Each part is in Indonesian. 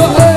Oh, oh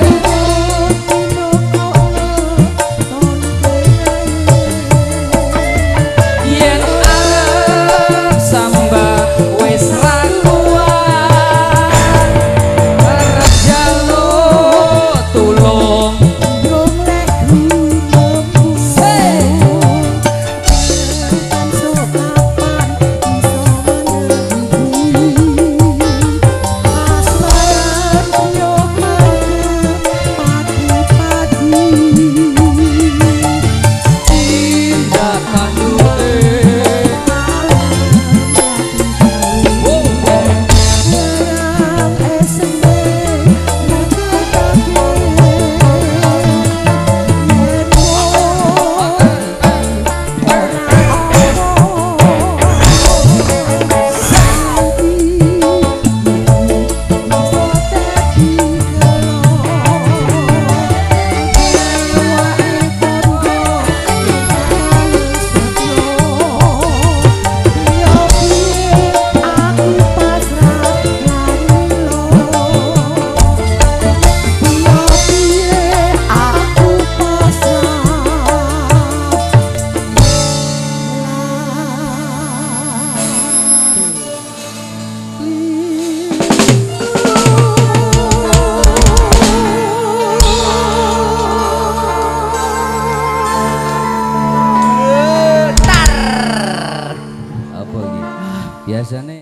biasanya